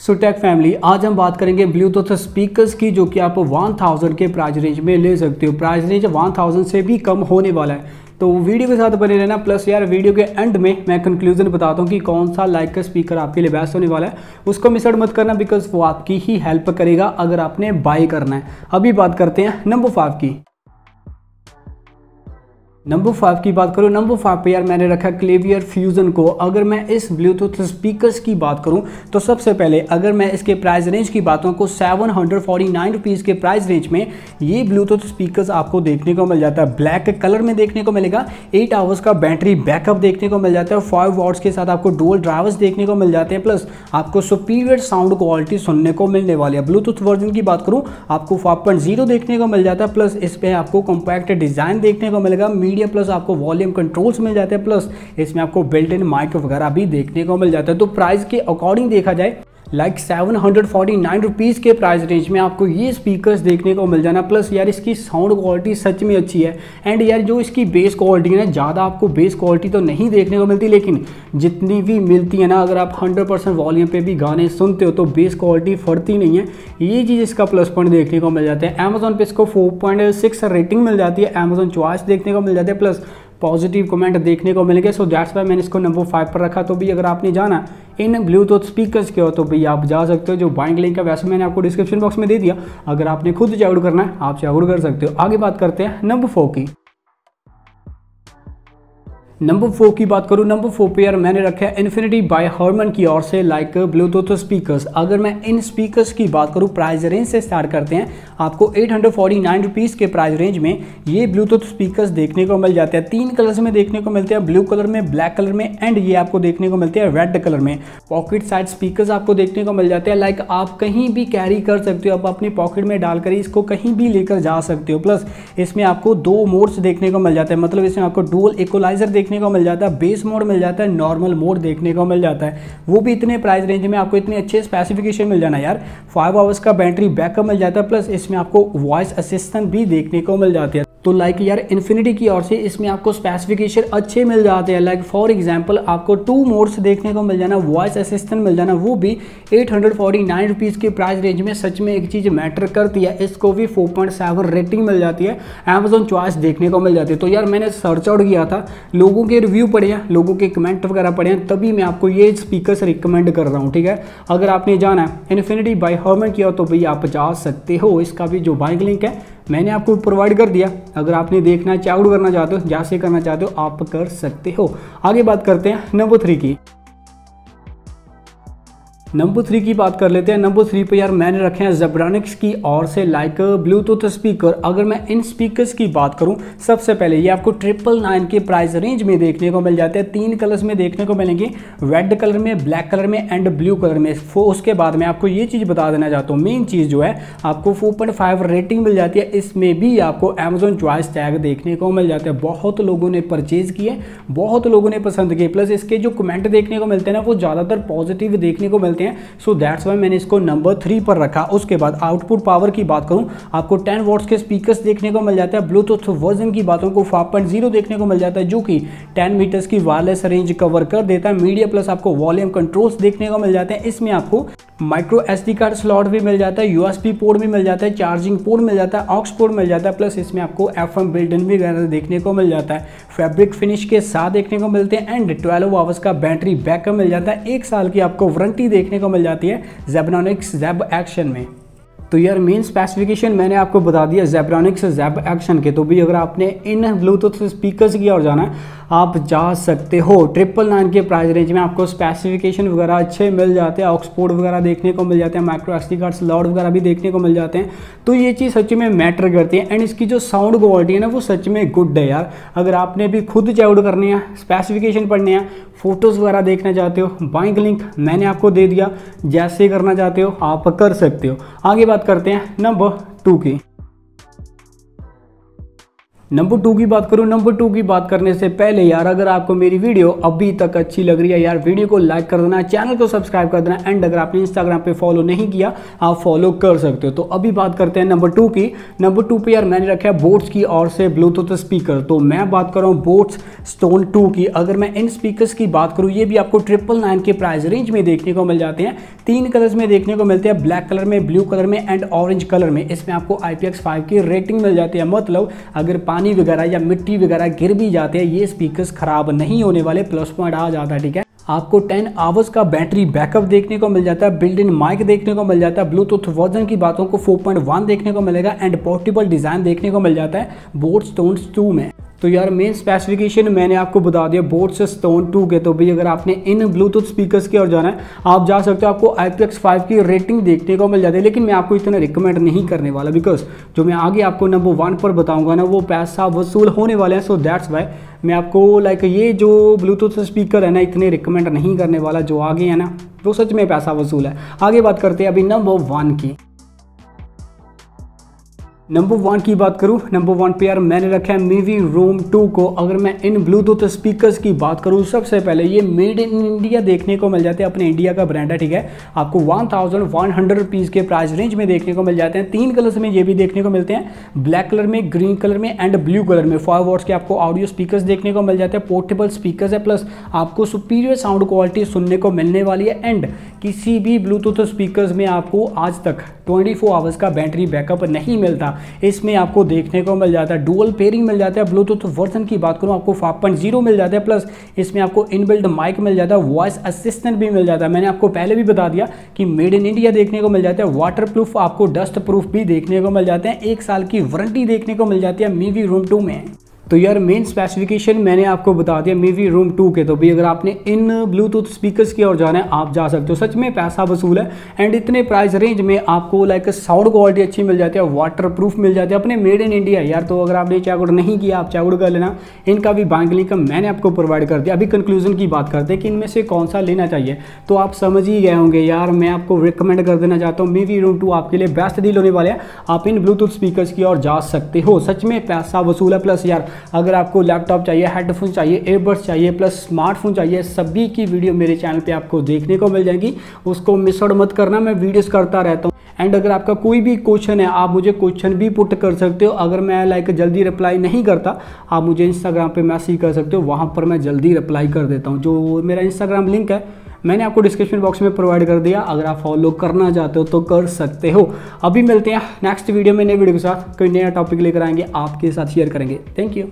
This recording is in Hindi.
सुटेक फैमिली, आज हम बात करेंगे ब्लूटूथ स्पीकर्स की, जो कि आप 1000 के प्राइस रेंज में ले सकते हो। प्राइस रेंज 1000 से भी कम होने वाला है। तो वीडियो के साथ बने रहना प्लस यार वीडियो के एंड में मैं कंक्लूजन बताता हूँ कि कौन सा लाइक का स्पीकर आपके लिए बेस्ट होने वाला है। उसको मिस मत करना बिकॉज़ वो आपकी ही हेल्प करेगा अगर आपने बाई करना है। अभी बात करते हैं नंबर फाइव की। नंबर फाइव की बात करूँ नंबर फाइव पे यार मैंने रखा क्लेवियर फ्यूजन को। अगर मैं इस ब्लूटूथ स्पीकर्स की बात करूँ तो सबसे पहले अगर मैं इसके प्राइस रेंज की बात करूँ seven hundred forty nine rupees के प्राइस रेंज में ये ब्लूटूथ स्पीकर्स आपको देखने को मिल जाता है। ब्लैक कलर में देखने को मिलेगा एट आवर्स का बैटरी बैकअप देखने को मिल जाता है फाइव वॉट्स के साथ आपको डोल ड्राइवर्स देखने को मिल जाते हैं प्लस आपको सुपीरियर साउंड क्वालिटी सुनने को मिलने वाली है। ब्लूटूथ वर्जन की बात करूँ, आपको फाइव देखने को मिल जाता है प्लस इस पर आपको कॉम्पैक्ट डिज़ाइन देखने को मिलेगा मीडिया प्लस आपको वॉल्यूम कंट्रोल्स मिल जाते हैं प्लस इसमें आपको बिल्ट इन माइक वगैरह भी देखने को मिल जाता है। तो प्राइस के अकॉर्डिंग देखा जाए like seven hundred forty nine rupees के प्राइस रेंज में आपको ये स्पीकर्स देखने को मिल जाना। प्लस यार इसकी साउंड क्वालिटी सच में अच्छी है। एंड यार जो इसकी बेस क्वालिटी है ना, ज़्यादा आपको बेस क्वालिटी तो नहीं देखने को मिलती, लेकिन जितनी भी मिलती है ना, अगर आप हंड्रेड परसेंट वॉल्यूम पर भी गाने सुनते हो तो बेस क्वालिटी फटती नहीं है। ये चीज़ इसका प्लस पॉइंट देखने को मिल जाता है। अमेजोन पर इसको फोर रेटिंग मिल जाती है। अमेजोन चॉइस देखने को मिल जाती है। प्लस पॉजिटिव कमेंट देखने को मिल मिलेंगे सो दैट्स वाई मैंने इसको नंबर फाइव पर रखा। तो भी अगर आपने जाना इन ब्लूटूथ स्पीकर्स के हो तो भी आप जा सकते हो, जो बाइंग लिंक है, वैसे मैंने आपको डिस्क्रिप्शन बॉक्स में दे दिया। अगर आपने खुद चेकआउट करना है, आप चेकआउट कर सकते हो। आगे बात करते हैं नंबर फोर की। नंबर फोर की बात करूँ नंबर फोर पे यार मैंने रखा है इन्फिनिटी बाय हर्मन की ओर से लाइक ब्लूटूथ स्पीकर्स अगर मैं इन स्पीकर्स की बात करूँ प्राइस रेंज से स्टार्ट करते हैं, आपको एट हंड्रेड के प्राइस रेंज में ये ब्लूटूथ स्पीकर्स देखने को मिल जाते हैं। तीन कलर्स में देखने को मिलते हैं ब्लू कलर में ब्लैक कलर में एंड ये आपको देखने को मिलते हैं रेड कलर में। पॉकेट साइड स्पीकर आपको देखने को मिल जाते हैं लाइक आप कहीं भी कैरी कर सकते हो, आप अपनी पॉकेट में डालकर इसको कहीं भी लेकर जा सकते हो। प्लस इसमें आपको दो मोड्स देखने को मिल जाते हैं मतलब इसमें आपको डुअल इक्वलाइजर देखने को मिल जाता है बेस मोड मिल जाता है नॉर्मल मोड देखने को मिल जाता है। वो भी इतने प्राइस रेंज में आपको इतने अच्छे स्पेसिफिकेशन मिल जाना यार। फाइव आवर्स का बैटरी बैकअप मिल जाता है प्लस इसमें आपको वॉइस असिस्टेंट भी देखने को मिल जाती है। तो लाइक like यार इन्फिनिटी की ओर से इसमें आपको स्पेसिफिकेशन अच्छे मिल जाते हैं। लाइक फॉर एग्जांपल आपको टू मोड्स देखने को मिल जाना वॉइस असिस्टेंट मिल जाना, वो भी eight hundred forty nine rupees के प्राइस रेंज में सच में एक चीज़ मैटर करती है। इसको भी फोर पॉइंट सेवन रेटिंग मिल जाती है। अमेजोन चॉइस देखने को मिल जाती है। तो यार मैंने सर्च आउट किया था, लोगों के रिव्यू पढ़े हैं, लोगों के कमेंट वगैरह पढ़े हैं, तभी मैं आपको ये स्पीकर रिकमेंड कर रहा हूँ, ठीक है? अगर आपने जाना है इन्फिनिटी बाई हर्मन किया तो भाई आप जा सकते हो। इसका भी जो बाइक लिंक है मैंने आपको प्रोवाइड कर दिया। अगर आपने देखना चेकआउट करना चाहते हो जहाँ से करना चाहते हो, आप कर सकते हो। आगे बात करते हैं नंबर थ्री की। नंबर थ्री की बात कर लेते हैं। नंबर थ्री पे यार मैंने रखे हैं जेब्रानिक्स की और से लाइक ब्लूटूथ स्पीकर अगर मैं इन स्पीकर्स की बात करूँ, सबसे पहले ये आपको ट्रिपल नाइन के प्राइस रेंज में देखने को मिल जाते हैं। तीन कलर्स में देखने को मिलेंगे। रेड कलर में ब्लैक कलर में एंड ब्लू कलर में। उसके बाद मैं आपको ये चीज़ बता देना चाहता हूँ। मेन चीज़ जो है, आपको फोर रेटिंग मिल जाती है। इसमें भी आपको अमेजोन च्वाइस टैग देखने को मिल जाता है। बहुत लोगों ने परचेज किए बहुत लोगों ने पसंद किए। प्लस इसके जो कमेंट देखने को मिलते हैं ना, वो ज़्यादातर पॉजिटिव देखने को मिलते हैं। सो दैट्स वाई मैंने इसको नंबर थ्री पर रखा। उसके बाद आउटपुट पावर की बात करूँ, आपको टेन वॉट्स के स्पीकर्स देखने को मिल जाता है। ब्लूटूथ वर्जन की बातों को फाइव देखने को मिल जाता है, जो कि टेन मीटर्स की वायरलेस रेंज कवर कर देता है। मीडिया प्लस आपको वॉल्यूम कंट्रोल्स देखने को मिल जाते हैं। इसमें आपको माइक्रो एस कार्ड स्लॉट भी मिल जाता है यूएसपी पोर्ट भी मिल जाता है चार्जिंग पोर्ट मिल जाता है ऑक्स पोर्ट मिल जाता है प्लस इसमें आपको एफ़ एम बिल्डन भी देखने को मिल जाता है। फैब्रिक फिनिश के साथ देखने को मिलते हैं एंड ट्वेल्व आवर्स का बैटरी बैकअप मिल जाता है। एक साल की आपको वारंटी देखने को मिल जाती है जेबनॉनिक्स जेब एक्शन में। तो यार मेन स्पेसिफिकेशन मैंने आपको बता दिया जेब्रॉनिक्स जेब एक्शन के। तो भी अगर आपने इन ब्लूटूथ स्पीकर्स की ओर जाना है आप जा सकते हो। ट्रिपल नाइन के प्राइस रेंज में आपको स्पेसिफिकेशन वगैरह अच्छे मिल जाते हैं। ऑक्सफोर्ड वगैरह देखने को मिल जाते हैं। माइक्रो एस कार्ड स्लॉट वगैरह भी देखने को मिल जाते हैं। तो ये चीज़ सच में मैटर करती है। एंड इसकी जो साउंड क्वालिटी है ना, वो सच में गुड है यार। अगर आपने भी खुद चेकआउट करने हैं स्पेसिफिकेशन पढ़ने हैं फ़ोटोज़ वगैरह देखना चाहते हो बाइक लिंक मैंने आपको दे दिया। जैसे करना चाहते हो, आप कर सकते हो। आगे बात करते हैं नंबर टू की। नंबर टू की बात करूँ नंबर टू की बात करने से पहले यार, अगर आपको मेरी वीडियो अभी तक अच्छी लग रही है यार, वीडियो को लाइक कर देना चैनल को सब्सक्राइब कर देना एंड अगर आपने इंस्टाग्राम पे फॉलो नहीं किया, आप फॉलो कर सकते हो। तो अभी बात करते हैं नंबर टू की। नंबर टू पे यार मैंने रखा है बोट्स की और से ब्लूटूथ स्पीकर तो मैं बात कर रहा हूँ बोट्स स्टोन टू की। अगर मैं इन स्पीकर की बात करूँ, ये भी आपको ट्रिपल नाइन के प्राइस रेंज में देखने को मिल जाते हैं। तीन कलर्स में देखने को मिलते हैं ब्लैक कलर में ब्लू कलर में एंड ऑरेंज कलर में। इसमें आपको आई की रेटिंग मिल जाती है। मतलब अगर पानी वगैरह या मिट्टी वगैरह गिर भी जाते हैं, ये स्पीकर्स खराब नहीं होने वाले। प्लस पॉइंट आ जाता है, ठीक है? आपको 10 आवर्स का बैटरी बैकअप देखने को मिल जाता है बिल्ड इन माइक देखने को मिल जाता है ब्लूटूथ वर्जन की बातों को 4.1 देखने को मिलेगा एंड पोर्टेबल डिज़ाइन देखने को मिल जाता है बोर्ड स्टोन्स 2 में। तो यार मेन स्पेसिफिकेशन मैंने आपको बता दिया बोर्ड से स्टोन टू के। तो भाई अगर आपने इन ब्लूटूथ स्पीकर्स की ओर जाना है, आप जा सकते हो, आपको आई फाइव की रेटिंग देखने को मिल जाती है। लेकिन मैं आपको इतना रिकमेंड नहीं करने वाला बिकॉज़ जो मैं आगे आपको नंबर वन पर बताऊँगा ना, वो पैसा वसूल होने वाले हैं। सो दैट्स वाई मैं आपको लाइक ये जो ब्लूटूथ स्पीकर है ना, इतने रिकमेंड नहीं करने वाला, जो आगे है ना, वो सच में पैसा वसूल है। आगे बात करते हैं अभी नंबर वन की। नंबर वन की बात करूँ नंबर वन पे यार मैंने रखा है मीवी रोम टू को। अगर मैं इन ब्लूटूथ स्पीकर्स की बात करूँ, सबसे पहले ये मेड इन इंडिया देखने को मिल जाते हैं, अपने इंडिया का ब्रांड है, ठीक है? आपको one thousand one hundred rupees के प्राइस रेंज में देखने को मिल जाते हैं। तीन कलर्स में ये भी देखने को मिलते हैं। ब्लैक कलर में ग्रीन कलर में एंड ब्लू कलर में। फाइव वॉट्स के आपको ऑडियो स्पीकर देखने को मिल जाते हैं। पोर्टेबल स्पीकर है प्लस आपको सुपीरियर साउंड क्वालिटी सुनने को मिलने वाली है। एंड किसी भी ब्लूटूथ स्पीकर में आपको आज तक ट्वेंटी आवर्स का बैटरी बैकअप नहीं मिलता। इसमें आपको देखने को मिल जाता है डुअल पेयरिंग मिल जाता है ब्लूटूथ वर्जन की बात करूँ, आपको 5.0 मिल जाता है प्लस इसमें आपको इनबिल्ड माइक मिल जाता है वॉइस असिस्टेंट भी मिल जाता है। मैंने आपको पहले भी बता दिया कि मेड इन इंडिया देखने को मिल जाता है वाटर प्रूफ आपको डस्ट प्रूफ भी देखने को मिल जाते हैं, एक साल की वारंटी देखने को मिल जाती है मीवी रूम टू में। तो यार मेन स्पेसिफिकेशन मैंने आपको बता दिया मीवी रूम टू के। तो भी अगर आपने इन ब्लूटूथ स्पीकर्स की ओर जाना है, आप जा सकते हो। सच में पैसा वसूल है। एंड इतने प्राइस रेंज में आपको लाइक साउंड क्वालिटी अच्छी मिल जाती है वाटर प्रूफ मिल जाती है। अपने मेड इन इंडिया यार तो अगर आपने चैकआउट नहीं किया, आप चैकआउट कर लेना। इनका भी बैंक लिंक मैंने आपको प्रोवाइड कर दिया। अभी कंक्लूजन की बात करते हैं कि इनमें से कौन सा लेना चाहिए। तो आप समझ ही गए होंगे यार, मैं आपको रिकमेंड कर देना चाहता हूँ। मीवी रूम टू आपके लिए बेस्ट डील होने वाले हैं। आप इन ब्लूटूथ स्पीकर की ओर जा सकते हो। सच में पैसा वसूल है। प्लस यार अगर आपको लैपटॉप चाहिए हेडफोन चाहिए एयरबड्स चाहिए प्लस स्मार्टफ़ोन चाहिए, सभी की वीडियो मेरे चैनल पर आपको देखने को मिल जाएगी। उसको मिस आउट मत करना, मैं वीडियोस करता रहता हूँ। एंड अगर आपका कोई भी क्वेश्चन है, आप मुझे क्वेश्चन भी पुट कर सकते हो। अगर मैं लाइक जल्दी रिप्लाई नहीं करता, आप मुझे इंस्टाग्राम पे मैसेज कर सकते हो। वहाँ पर मैं जल्दी रिप्लाई कर देता हूँ। जो मेरा इंस्टाग्राम लिंक है, मैंने आपको डिस्क्रिप्शन बॉक्स में प्रोवाइड कर दिया। अगर आप फॉलो करना चाहते हो तो कर सकते हो। अभी मिलते हैं नेक्स्ट वीडियो में, नए वीडियो के साथ। कोई नया टॉपिक लेकर आएँगे, आपके साथ शेयर करेंगे। Thank you